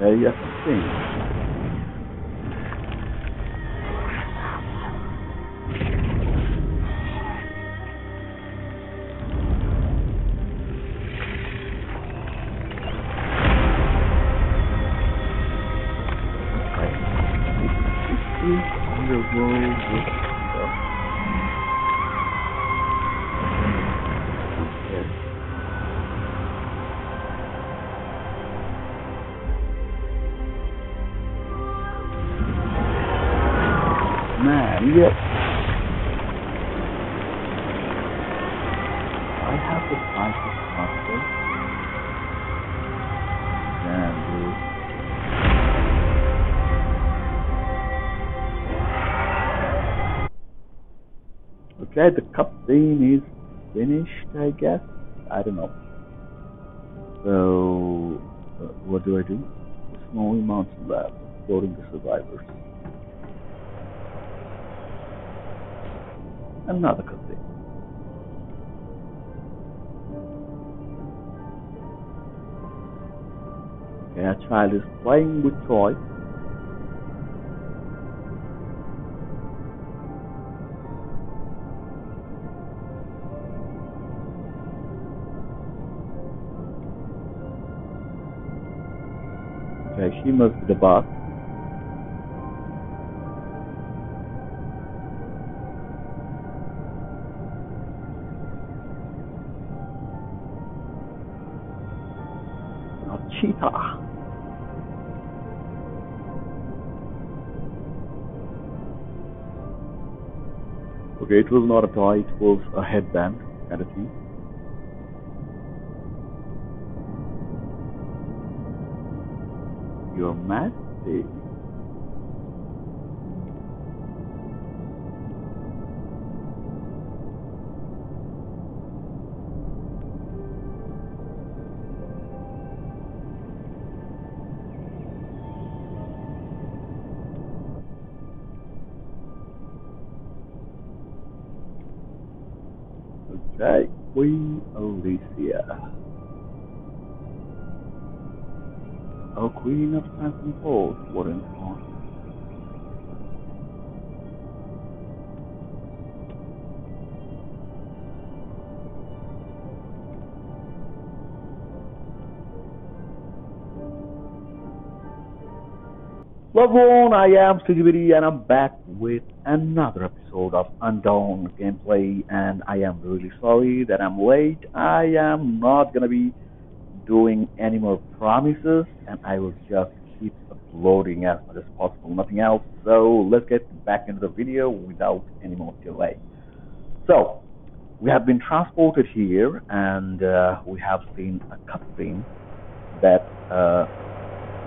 Okay, yes, I'm seeing. Okay, the cutscene is finished, I guess. I don't know. So, uh, what do I do? Snowy Mountain Lab, exploring the survivors. Another cutscene. Okay, a child is playing with toys. She must be the boss. A cheetah. Okay, it was not a toy, it was a headband kind of thing. You're mad. Okay, Queen Alicia. Oh, Queen of what an honor. Love one, I am CGBD and I'm back with another episode of Undawn gameplay and I am really sorry that I'm late. I am not gonna be doing any more promises and I will just keep uploading as much as possible, nothing else. So let's get back into the video without any more delay. So we have been transported here and uh, we have seen a cutscene that uh,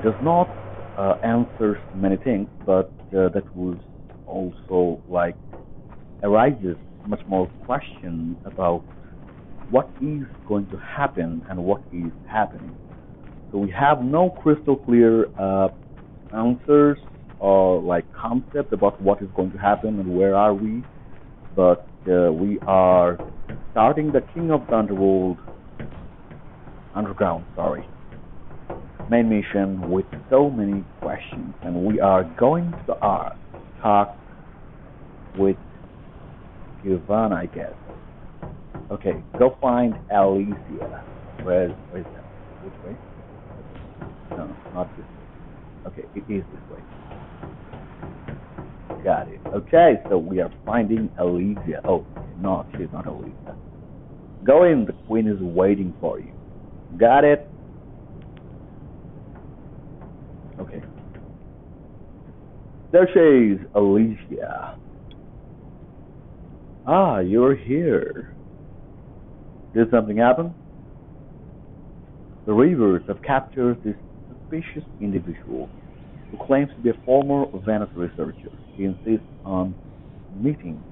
does not uh, answers many things, but uh, that was also like arises much more question about what is going to happen and what is happening. So we have no crystal clear uh, answers or like concept about what is going to happen and where are we, but uh, we are starting the King of the Underworld Underground. Sorry main mission with so many questions, and we are going to uh, talk with Giovanna, I guess. Okay, go find Alicia. Where, where is that? Which way? No, not this way. Okay, it is this way. Got it. Okay, so we are finding Alicia. Oh, no, she's not Alicia. Go in, the queen is waiting for you. Got it? Okay. There she is, Alicia. Ah, you're here. Did something happen? The Reavers have captured this suspicious individual who claims to be a former Venus researcher. He insists on meeting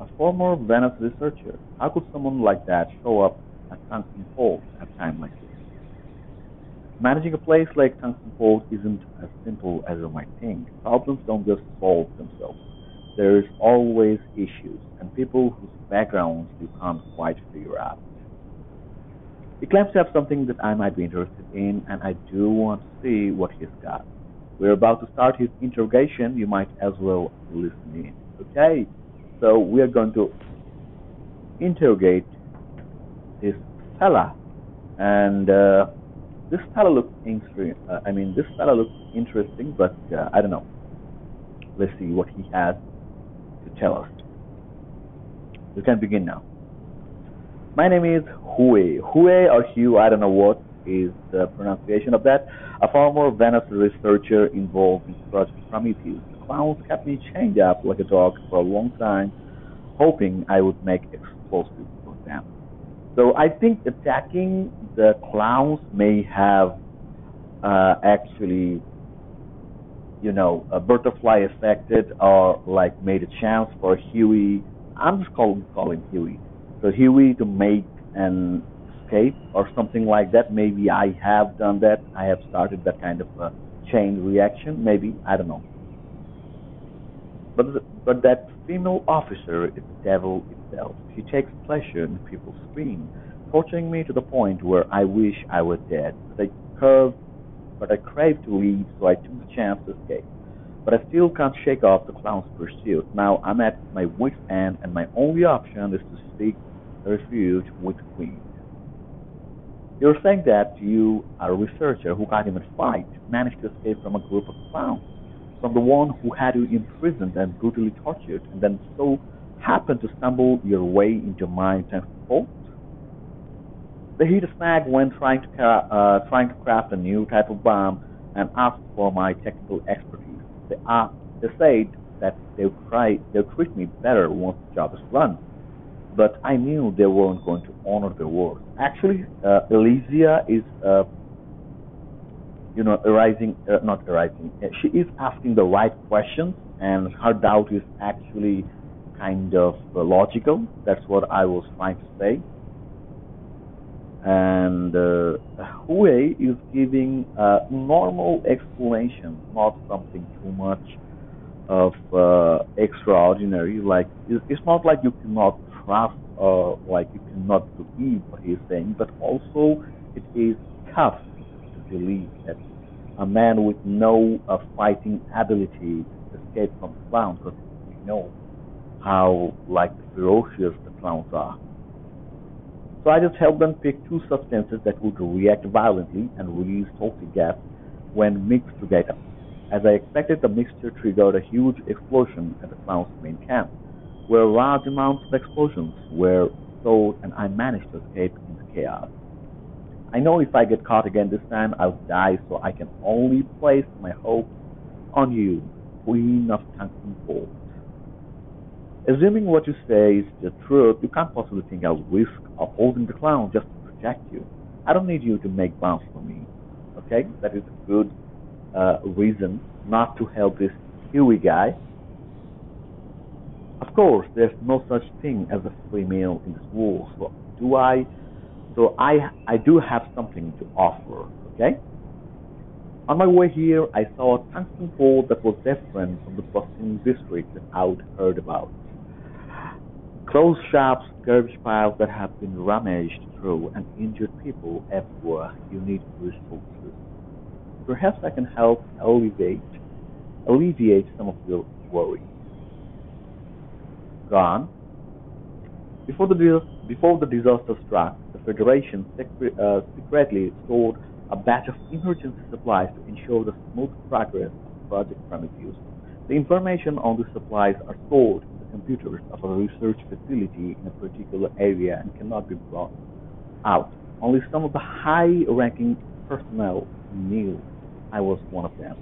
a former Venus researcher. How could someone like that show up at Tungsten Falls at a time like this? Managing a place like Tungsten Falls isn't as simple as you might think. Problems don't just solve themselves. There's always issues and people whose backgrounds you can't quite figure out. He claims to have something that I might be interested in, and I do want to see what he's got. We're about to start his interrogation. You might as well listen in. Okay? So we are going to interrogate this fella, and uh, this fella looks interesting. Uh, I mean, this fella looks interesting, but uh, I don't know. Let's see what he has tell us. We can begin now. My name is Hue. Hue or Hugh, I don't know what is the pronunciation of that. A former Venus researcher involved in Project Prometheus. The clowns kept me chained up like a dog for a long time, hoping I would make explosives for them. So I think attacking the clowns may have uh, actually, you know, a butterfly affected or like made a chance for Huey. I'm just calling calling Huey. So Huey to make an escape or something like that. Maybe I have done that. I have started that kind of a chain reaction. Maybe I don't know. But the, but that female officer is the devil itself. She takes pleasure in people's scream, torturing me to the point where I wish I were dead. I curve, but I crave to leave, so I took the chance to escape. But I still can't shake off the clown's pursuit. Now I'm at my wit's end, and my only option is to seek refuge with the Queen. You're saying that you are a researcher who can't even fight, managed to escape from a group of clowns, from the one who had you imprisoned and brutally tortured, and then so happened to stumble your way into my temple. They hit a snag when trying to uh, trying to craft a new type of bomb and asked for my technical expertise. They, uh, they said that they'll try they'll treat me better once the job is done but I knew they weren't going to honor their word. Actually, uh, Alicia is, uh, you know, arising, uh, not arising. Uh, she is asking the right questions, and her doubt is actually kind of uh, logical. That's what I was trying to say. And uh, Hue is giving a normal explanation, not something too much of uh, extraordinary. Like it's not like you cannot trust or like you cannot believe what he's saying, but also it is tough to believe that a man with no uh, fighting ability escaped from the clown because we know how like ferocious the clowns are. So I just helped them pick two substances that would react violently and release toxic gas when mixed together. As I expected, the mixture triggered a huge explosion at the clown's main camp where large amounts of explosions were sold and I managed to escape in the chaos. I know if I get caught again this time, I'll die, so I can only place my hope on you, Queen of Port. Assuming what you say is the truth, you can't possibly think I'll risk upholding the clown just to protect you. I don't need you to make bombs for me. Okay? That is a good uh, reason not to help this Huey guy of course, there's no such thing as a free meal in this world. So do I? So I I do have something to offer. Okay. On my way here, I saw a Tungsten Port that was different from the bustling district that I'd heard about. Closed shops, garbage piles that have been rummaged through, and injured people everywhere. You need resources. Perhaps I can help alleviate alleviate some of your worries. gone. Before the, before the disaster struck, the Federation uh, secretly stored a batch of emergency supplies to ensure the smooth progress of Project Prometheus. The information on the supplies are stored computers of a research facility in a particular area and cannot be brought out. Only some of the high-ranking personnel knew I was one of them.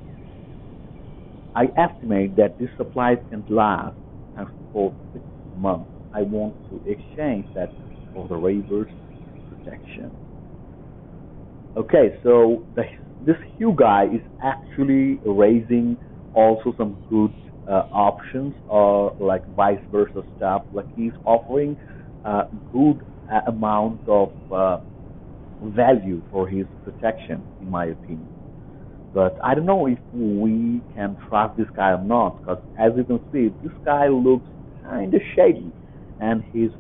I estimate that these supplies can last and for six months, I want to exchange that for the Reaver's protection. Okay, so the, this Hugh guy is actually raising also some good uh, options or like vice versa stuff. Like he's offering a good uh, amount of uh, value for his protection, in my opinion. But I don't know if we can trust this guy or not, because as you can see, this guy looks kind of shady, and his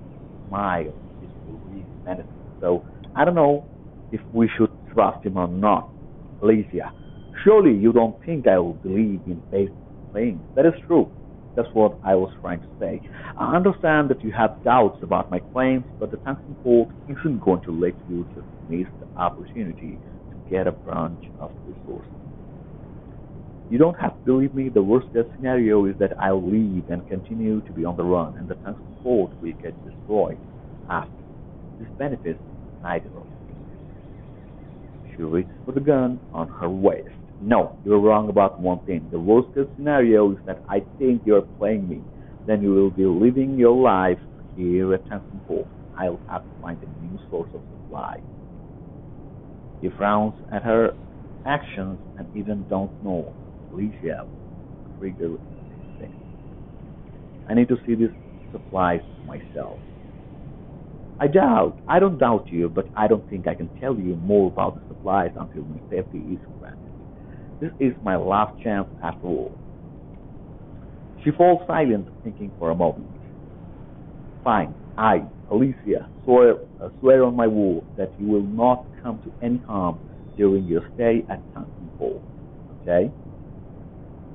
smile is really menacing. So I don't know if we should trust him or not. Alicia, surely you don't think I will believe in faith things. That is true. That's what I was trying to say. I understand that you have doubts about my claims, but the Tungsten Port isn't going to let you just miss the opportunity to get a branch of resources. You don't have to believe me. The worst case scenario is that I'll leave and continue to be on the run, and the Tungsten Port will get destroyed after. This benefits neither of us. She reaches for the gun on her waist. No, you're wrong about one thing. The worst case scenario is that I think you're playing me. Then you will be living your life here at Tungsten Port. I'll have to find a new source of supply. He frowns at her actions and even don't know. Alicia trigger thing. I need to see these supplies myself. I doubt, I don't doubt you, but I don't think I can tell you more about the supplies until my safety is granted. This is my last chance after all. She falls silent, thinking for a moment. Fine, I, Alicia, swear, uh, swear on my word that you will not come to any harm during your stay at Tungsten Port. Okay?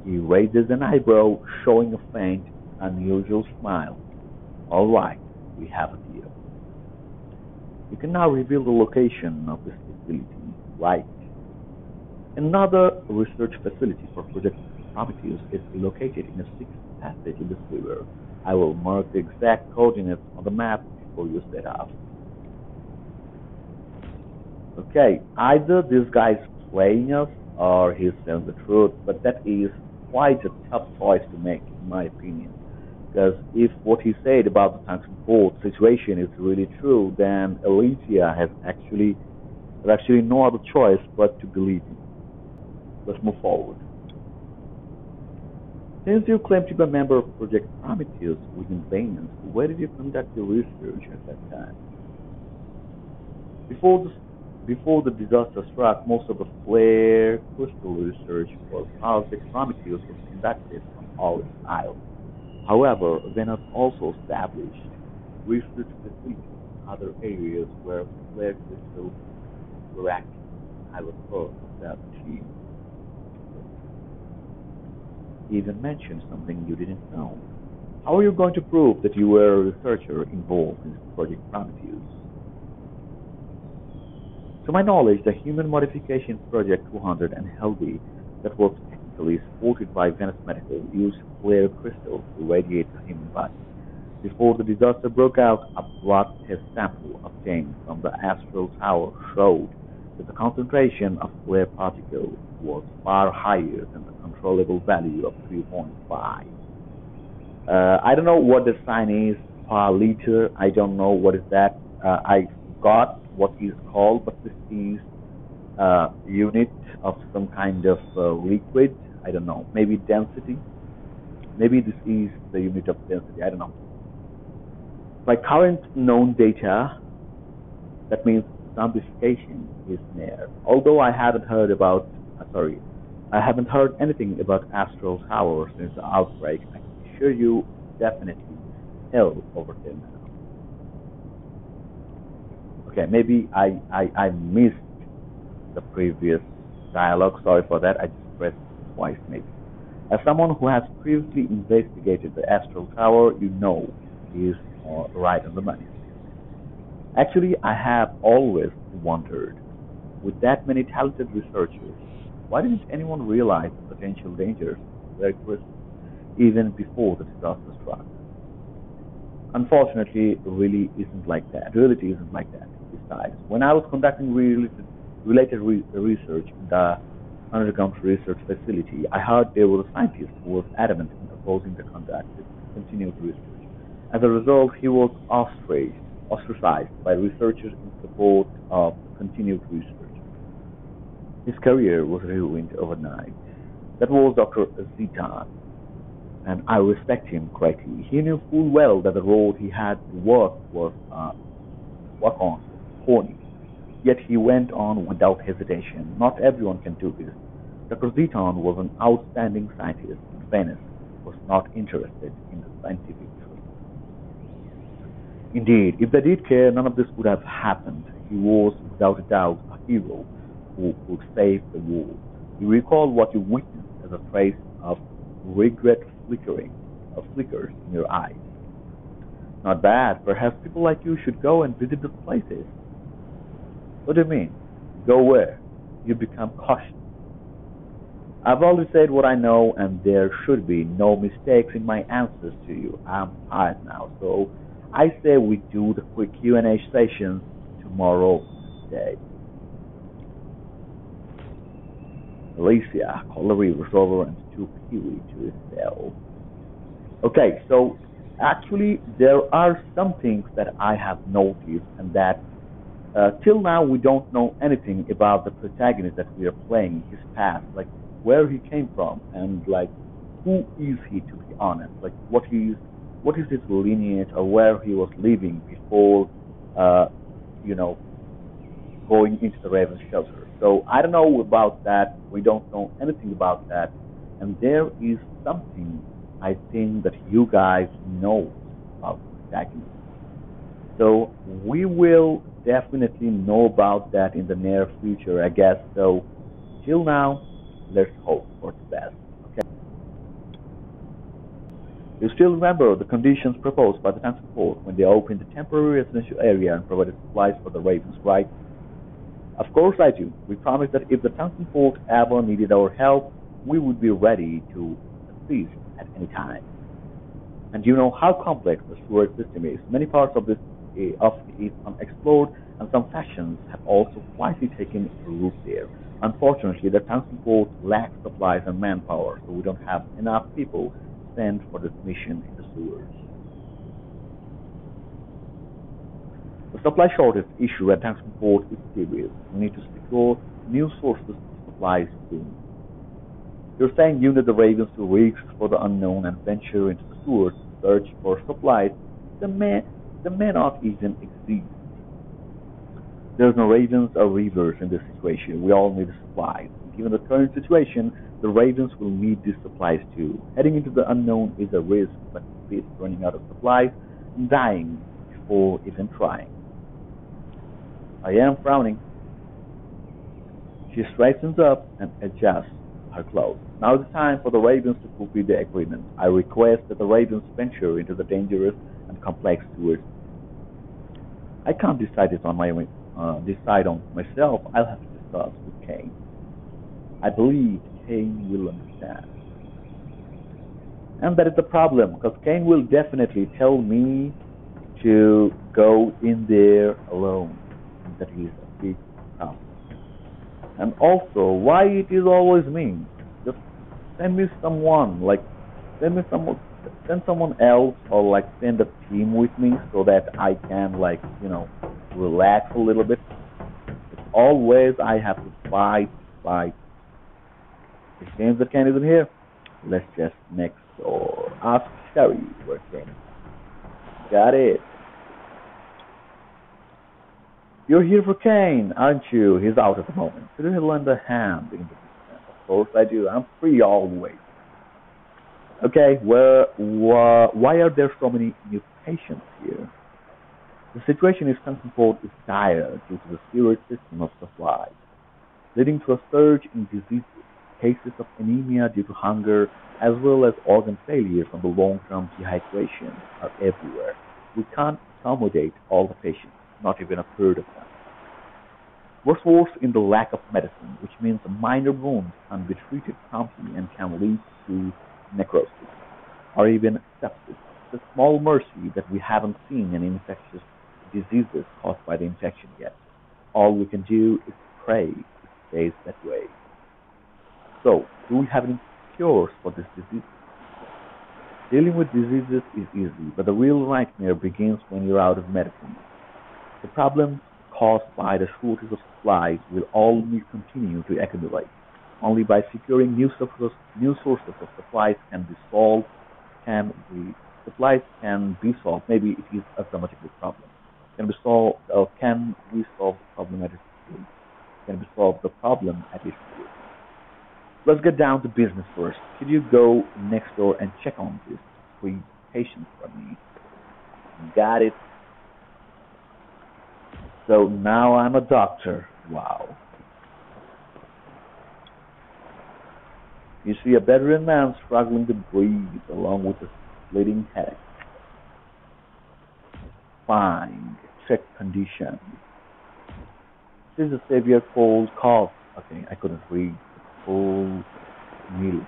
He raises an eyebrow, showing a faint, unusual smile. All right, we have a deal. You can now reveal the location of this facility, right? Another research facility for Project Prometheus is located in a sixth passage in this river. I will mark the exact coordinates on the map before you set off. Okay, either this guy's playing us or he's telling the truth, but that is quite a tough choice to make, in my opinion. Because if what he said about the Tungsten Port situation is really true, then Alicia has actually has actually no other choice but to believe him. Let's move forward. Since you claim to be a member of Project Prometheus within Venus, where did you conduct your research at that time? Before the, before the disaster struck, most of the flare crystal research for Project Prometheus was conducted on Olive. However, Venus also established research facilities in other areas where flare crystals were active. I part of that team even mention something you didn't know. How are you going to prove that you were a researcher involved in Project Prometheus? To my knowledge, the Human Modification Project 200 and Helby that was technically supported by Venus Medical used flare crystals to radiate the human body. Before the disaster broke out, a blood test sample obtained from the astral tower showed the concentration of flare particles was far higher than the controllable value of 3.5. Uh, I don't know what the sign is per liter. I don't know what is that. Uh, I got what is called, but this is uh, unit of some kind of uh, liquid. I don't know. Maybe density. Maybe this is the unit of density. I don't know. By current known data, that means zombification is near. Although I haven't heard about, uh, sorry, I haven't heard anything about Astral Tower since the outbreak. I can assure you, definitely hell over there now. Okay, maybe I, I, I missed the previous dialogue. Sorry for that. I just pressed twice, maybe. As someone who has previously investigated the Astral Tower, you know is right on the money. Actually, I have always wondered, with that many talented researchers, why didn't anyone realize the potential dangers very quickly, even before the disaster struck? Unfortunately, it really isn't like that. Reality isn't like that. Besides, when I was conducting related, related re research in the underground research facility, I heard there was a scientist who was adamant in opposing the conduct of continued research. As a result, he was ostracized, ostracized by researchers in support of continued research. His career was ruined overnight. That was Dr. Zeton, and I respect him greatly. He knew full well that the road he had to work was uh, work on horny. Yet he went on without hesitation. Not everyone can do this. Dr. Zeton was an outstanding scientist, but Venus was not interested in the scientific. Indeed, if they did care, none of this would have happened. he was without a doubt a hero who would save the world. You recall what you witnessed as a trace of regret flickering, of flickers in your eyes. Not bad. Perhaps people like you should go and visit those places. What do you mean? Go where? You become cautious. I've already said what I know, and there should be no mistakes in my answers to you. I'm tired now, so I say we do the quick Q&A sessions tomorrow day. Alicia, reverse over and took Huey to his cell. Okay, so actually there are some things that I have noticed and that uh, till now we don't know anything about the protagonist that we are playing, his past, like where he came from and like who is he to be honest, like what he he's what is his lineage or where he was living before uh, you know going into the Raven's shelter. So I don't know about that. We don't know anything about that. And there is something I think that you guys know about stacking. So we will definitely know about that in the near future, I guess. So till now, let's hope for the best. Okay. You still remember the conditions proposed by the Tanks Fort when they opened the temporary residential area and provided supplies for the Ravens, right? Of course I do. We promised that if the Tungsten Fort ever needed our help, we would be ready to assist at any time. And you know how complex the sewer system is. Many parts of this uh, of is unexplored, and some factions have also quietly taken root there. Unfortunately, the Tungsten Fort lacks supplies and manpower, so we don't have enough people sent for mission in the sewers. The supply shortage issue at Fort is serious. We need to secure new sources of supplies soon. You're saying you need the Ravens to risk for the unknown and venture into the sewers to search for supplies that may, that may not even exist. There's no Ravens or Reavers in this situation. We all need supplies. Given the current situation, the Ravens will need these supplies too. Heading into the unknown is a risk, but it's running out of supplies and dying before even trying. I am frowning. She straightens up and adjusts her clothes. Now the time for the Ravens to fulfill the agreement. I request that the Ravens venture into the dangerous and complex sewers. I can't decide this on my uh, decide on myself. I'll have to discuss with Kane. I believe Kane will understand. And that is the problem, because Kane will definitely tell me to go in there alone. And that is a big problem. And also, why it is always me? Just send me someone, like, send me someone, send someone else, or like send a team with me so that I can, like, you know, relax a little bit. It's always I have to fight, fight. Seems that Ken isn't here. Let's just next or ask Sherry where Ken. Got it. You're here for Kane, aren't you? He's out at the moment. Could you lend a hand in the? Of course I do. I'm free always. Okay, where, wh- why are there so many new patients here? The situation in Tungsten Fort is dire due to the sewerage system of supply, leading to a surge in diseases. Cases of anemia due to hunger, as well as organ failure from the long-term dehydration, are everywhere. We can't accommodate all the patients not even a third of them. What's worse in the lack of medicine, which means a minor wound can be treated promptly and can lead to necrosis or even sepsis. It's a small mercy that we haven't seen any infectious diseases caused by the infection yet. All we can do is pray it stays that way. So, do we have any cures for this disease? Dealing with diseases is easy, but the real nightmare begins when you're out of medicine. The problems caused by the shortage of supplies will only continue to accumulate. Only by securing new sources, new sources of supplies can be solved. Can be supplies can be solved. Maybe it is a dramatically problem. Can be solved. Or can we solve the problem at its root? Can we solve the problem at its root? Let's get down to business first. Could you go next door and check on this three patients for me? Got it. So now I'm a doctor. Wow. You see a bedridden man struggling to breathe along with a splitting headache. Fine. Check condition. This is a severe cold cough. Okay, I couldn't read. Cold meal.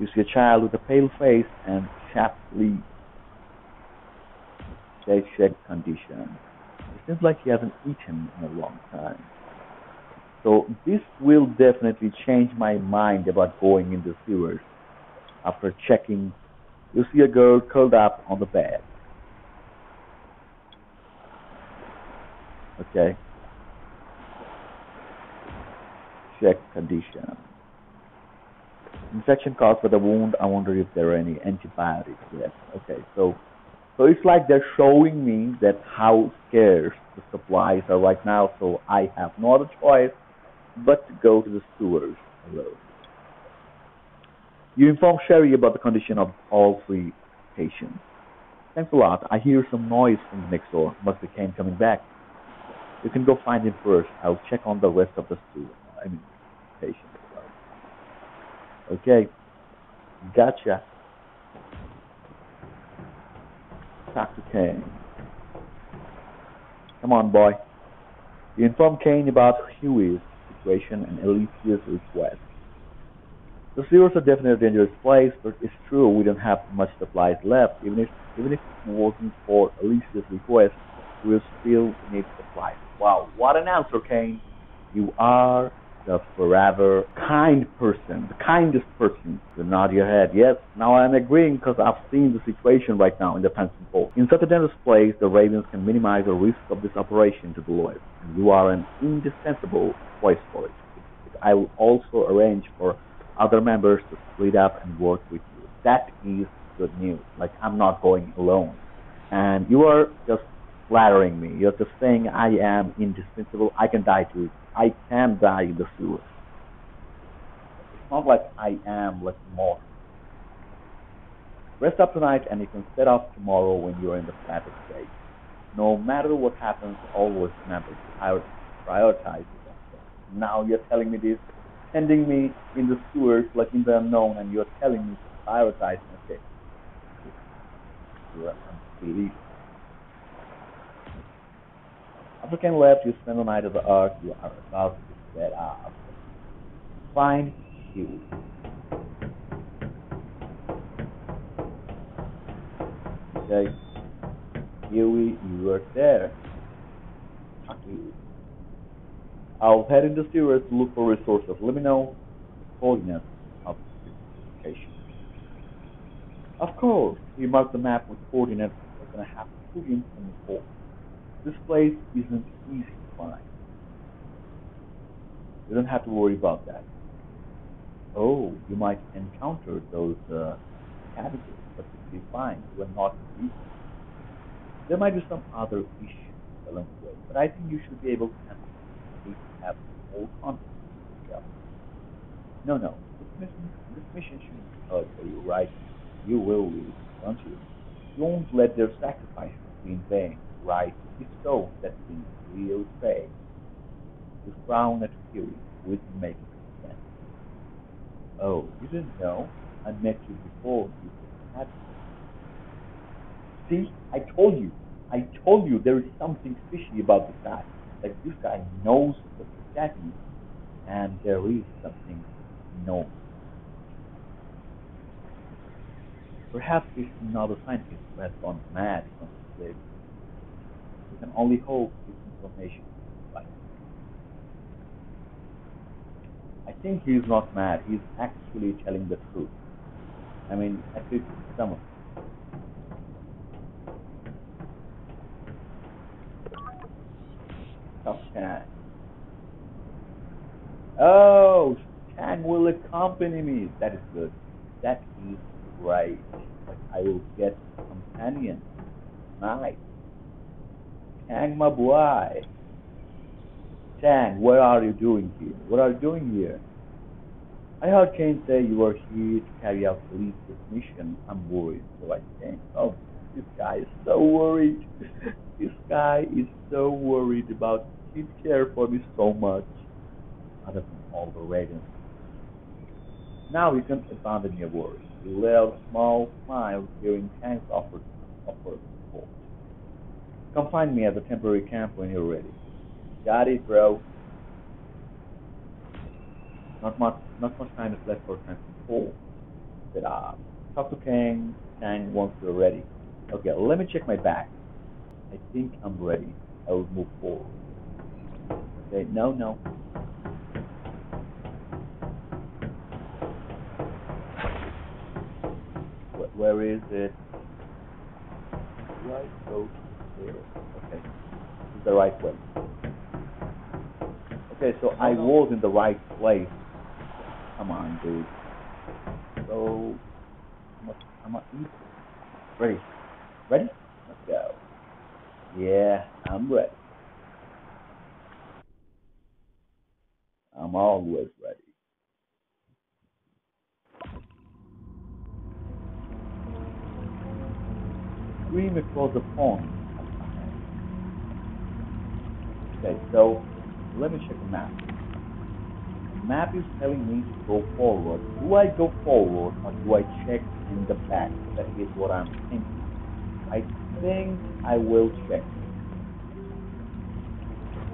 You see a child with a pale face and lips. They condition. It seems like he hasn't eaten in a long time. So this will definitely change my mind about going in the sewers. After checking, you see a girl curled up on the bed. Okay. Check condition. Infection caused by the wound. I wonder if there are any antibiotics left. Okay, so so it's like they're showing me that how scarce the supplies are right now. So I have no other choice but to go to the sewers alone. You inform Sherry about the condition of all three patients. Thanks a lot. I hear some noise from the next door. Must be Kane coming back. You can go find him first. I'll check on the rest of the sewer. I mean, patients. Okay. Gotcha. To Kane. Come on, boy. You inform Kane about Huey's situation and Alicia's request. The sewers are definitely a dangerous place, but it's true we don't have much supplies left. Even if even if it wasn't for Alicia's request, we'll still need supplies. Wow, what an answer, Kane! You are the forever kind person, the kindest person. You nod your head. Yes, now I'm agreeing because I've seen the situation right now in the Pension Pole. In such a dangerous place, the Ravens can minimize the risk of this operation to the. And you are an indispensable voice for it. I will also arrange for other members to split up and work with you. That is good news. Like I'm not going alone. And you are just flattering me. You're just saying I am indispensable. I can die too. I can die in the sewers. It's not like I am like more. Rest up tonight and you can set off tomorrow when you're in the static state. No matter what happens, always remember to prioritize Now you're telling me this, sending me in the sewers like in the unknown, and you're telling me to prioritize my safety. You're unbelievable. Ken left, you spend the night at the Ark. You are about to set out. Find Huey. Okay. Huey, you are there. I'll head into sewers to look for resources. Let me know coordinates of location. Of course, you mark the map with coordinates. We're going to have to put in some more. This place isn't easy to find. You don't have to worry about that. Oh, you might encounter those uh, cabbages, but you'll be fine. You are not easy. There might be some other issues along the way, but I think you should be able to handle. Have full confidence in. No, no, this mission, this mission shouldn't be for you, right? You will lose, won't you? Won't let their sacrifices be in vain right is so that we will say, the frown at Fury with making sense. Oh, you didn't know? I met you before you had. See, I told you. I told you there is something fishy about this guy. Like this guy knows what he's and there is something known. Perhaps he's another scientist who has gone mad from slavery can only hope this information is right. I think he's not mad. He's actually telling the truth. I mean, at least some of it. Oh, Chang will accompany me. That is good. That is right. I will get companion. Nice. Chang, my. Chang, what are you doing here? What are you doing here? I heard Kane say you were here to carry out Lisa's mission. I'm worried, so I came. Oh, this guy is so worried. This guy is so worried about his care for me so much. Other than all the radiance. Now you can abandon your worries. You let a small smile hearing Tank's offer offer. Come find me at the temporary camp when you're ready. Got it, bro. Not much, not much time is left for transport. Said, ah, talk to Kang. Kang once you're ready. Okay, let me check my back. I think I'm ready. I will move forward. Okay, no, no. Where is it? Right, go Okay, this is the right way. Okay, so I was in the right place. Come on, dude. So, I'm I'm a, ready. Ready? Let's go. Yeah, I'm ready. I'm always ready. Scream across the pond. Okay, so let me check the map. The map is telling me to go forward. Do I go forward or do I check in the back? That is what I'm thinking. I think I will check.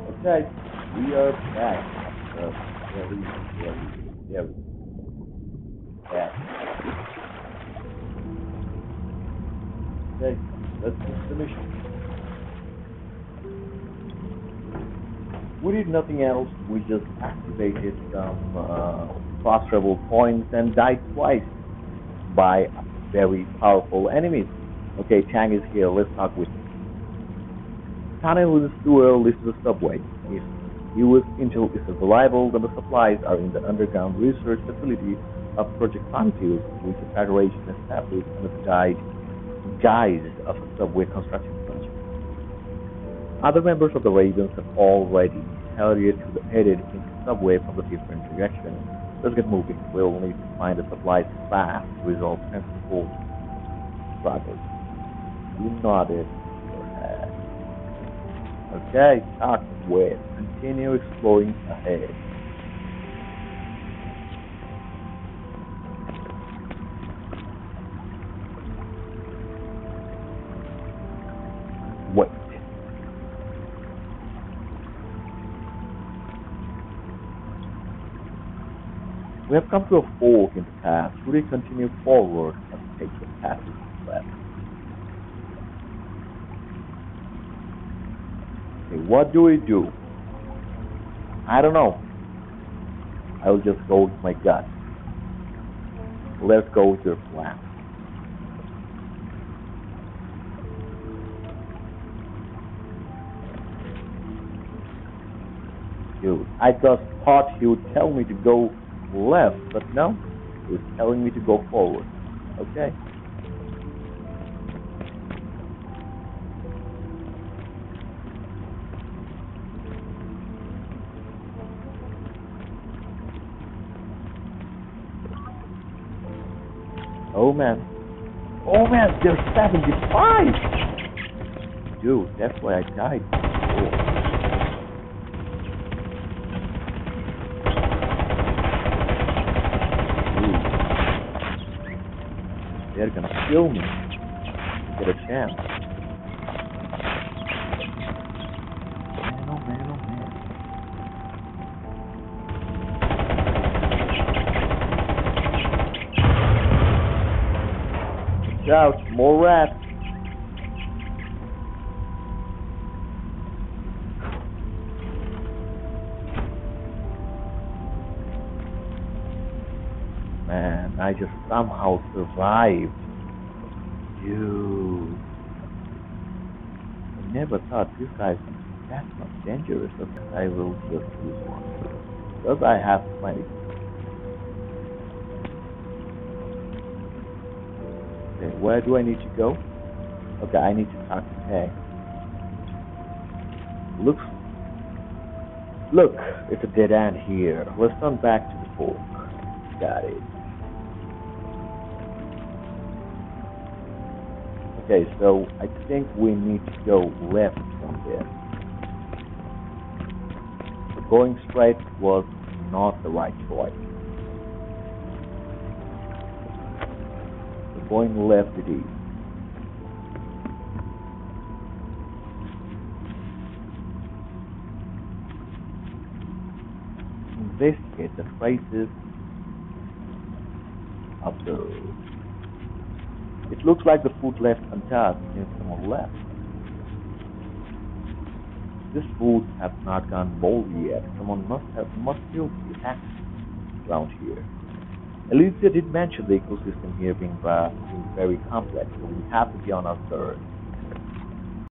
Okay, we are back. Uh, very, very, very. Okay, let's do the mission. We did nothing else. We just activated some uh, fast travel points and died twice by very powerful enemies. Okay, Chang is here. Let's talk with him. Tunnel is too early to the subway. If US Intel is reliable, then the supplies are in the underground research facility of Project Frontiers, which the Federation established under the guide, guise of a subway construction project. Other members of the Ravens have already to the headed into the subway from the different directions. Let's get moving. We'll need to find a supply fast to resolve transport struggles. You nodded your head. Okay, talk with. Continue exploring ahead. We have come to a fork in the path. Should we continue forward and take the passage left? Okay, what do we do? I don't know. I'll just go with my gut. Let's go with your plan. Dude, I just thought he would tell me to go left, but no, was telling me to go forward. Okay. Oh man. Oh man, there's 75! Dude, that's why I died. They're gonna kill me. Get a chance. Man, oh man, oh man. Watch out, more rats. Just somehow survived. Dude. I never thought this guy's that much dangerous, but I will just use one. Because I have plenty. Okay, where do I need to go? Okay, I need to talk to Tang. Looks. Look, it's a dead end here. Let's turn back to the fork. Got it. Okay, so I think we need to go left from there. But going straight was not the right choice. So going left it is. Investigate the traces of the it looks like the food left untouched since someone left. This food has not gone moldy yet. Someone must have must still be active around here. Alicia did mention the ecosystem here being, uh, being very complex, so we have to be on our guard.